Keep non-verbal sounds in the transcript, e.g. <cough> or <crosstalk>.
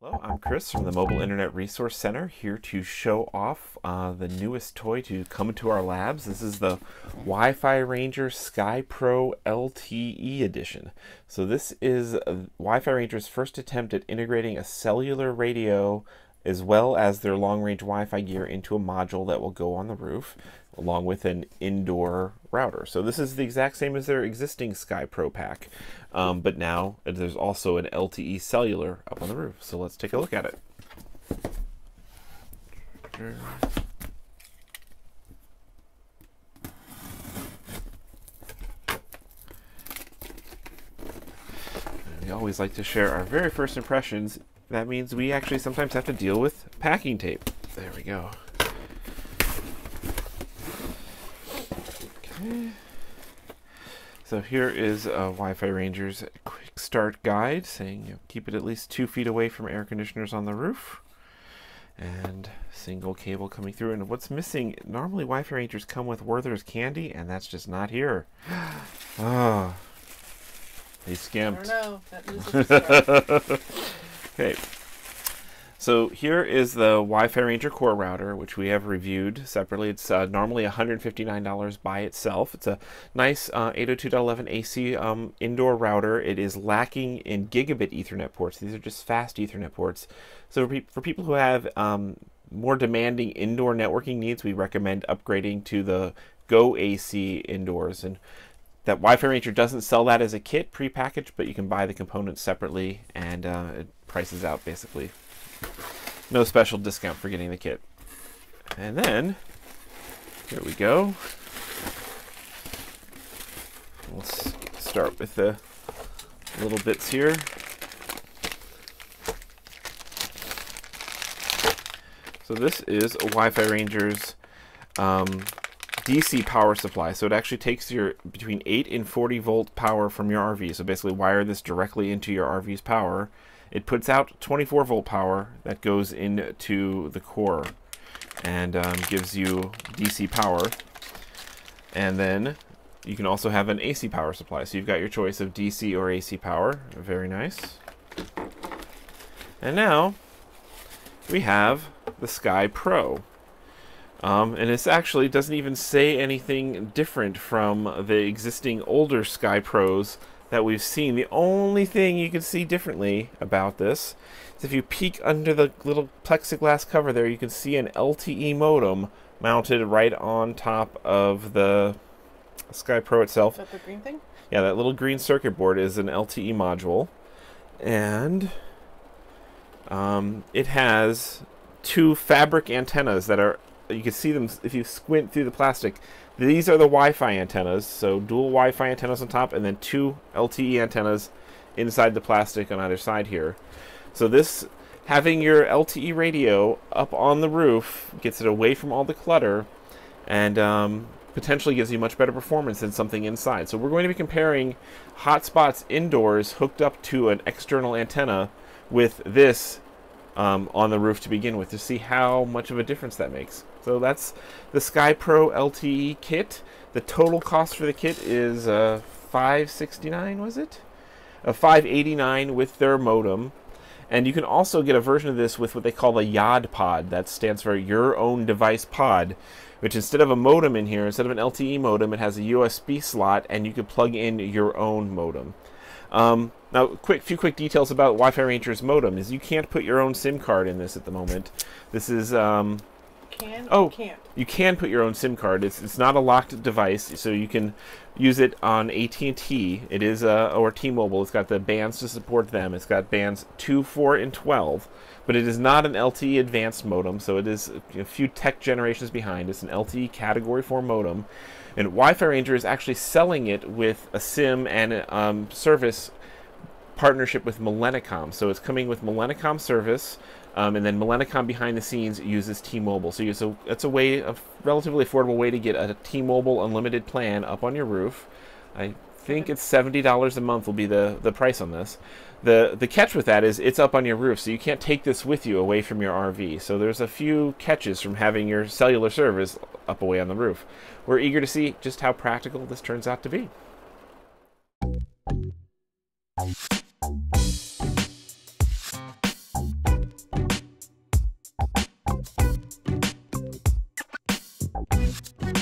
Hello, I'm Chris from the Mobile Internet Resource Center here to show off uh, the newest toy to come into our labs. This is the Wi-Fi Ranger Sky Pro LTE edition. So this is uh, Wi-Fi Ranger's first attempt at integrating a cellular radio as well as their long-range Wi-Fi gear into a module that will go on the roof along with an indoor router. So this is the exact same as their existing Sky Pro pack, um, but now there's also an LTE cellular up on the roof. So let's take a look at it. We always like to share our very first impressions. That means we actually sometimes have to deal with packing tape. There we go. Okay. So here is a Wi-Fi Ranger's quick start guide saying you know, keep it at least two feet away from air conditioners on the roof. And single cable coming through. And what's missing, normally Wi-Fi Rangers come with Werther's candy, and that's just not here. oh, <gasps> they skimped. I don't know. <laughs> okay. So here is the Wi-Fi Ranger Core router, which we have reviewed separately. It's uh, normally $159 by itself. It's a nice uh, 802.11 AC um, indoor router. It is lacking in gigabit Ethernet ports. These are just fast Ethernet ports. So for, pe for people who have um, more demanding indoor networking needs, we recommend upgrading to the Go AC indoors. And that Wi-Fi Ranger doesn't sell that as a kit pre-packaged, but you can buy the components separately and uh, it prices out basically. No special discount for getting the kit. And then, here we go. Let's start with the little bits here. So this is a Wi-Fi Ranger's um, DC power supply. So it actually takes your between 8 and 40 volt power from your RV. So basically wire this directly into your RV's power it puts out 24 volt power that goes into the core and um, gives you DC power. And then you can also have an AC power supply. So you've got your choice of DC or AC power. Very nice. And now we have the Sky Pro. Um, and this actually doesn't even say anything different from the existing older Sky Pros that we've seen. The only thing you can see differently about this is if you peek under the little plexiglass cover there, you can see an LTE modem mounted right on top of the Sky Pro itself. Is that the green thing? Yeah, that little green circuit board is an LTE module. And um, it has two fabric antennas that are, you can see them if you squint through the plastic. These are the Wi-Fi antennas, so dual Wi-Fi antennas on top, and then two LTE antennas inside the plastic on either side here. So this, having your LTE radio up on the roof, gets it away from all the clutter, and um, potentially gives you much better performance than something inside. So we're going to be comparing hotspots indoors hooked up to an external antenna with this um, on the roof to begin with to see how much of a difference that makes. So that's the Sky Pro LTE kit. The total cost for the kit is uh, 569 was it? A 589 with their modem. And you can also get a version of this with what they call the YOD pod. That stands for Your Own Device Pod, which instead of a modem in here, instead of an LTE modem, it has a USB slot, and you can plug in your own modem. Um, now, quick few quick details about Wi-Fi Ranger's modem is you can't put your own SIM card in this at the moment. This is um, can oh can't. You can put your own SIM card. It's it's not a locked device, so you can use it on AT&T. It is uh, or T-Mobile. It's got the bands to support them. It's got bands two, four, and twelve. But it is not an LTE advanced modem, so it is a few tech generations behind. It's an LTE Category 4 modem. And Wi-Fi Ranger is actually selling it with a SIM and um, service partnership with Millenicom. So it's coming with Millenicom service, um, and then Millenicom behind the scenes uses T-Mobile. So it's a, it's a way, a relatively affordable way to get a T-Mobile unlimited plan up on your roof. I think it's $70 a month will be the, the price on this. The, the catch with that is it's up on your roof, so you can't take this with you away from your RV. So there's a few catches from having your cellular service up away on the roof. We're eager to see just how practical this turns out to be. you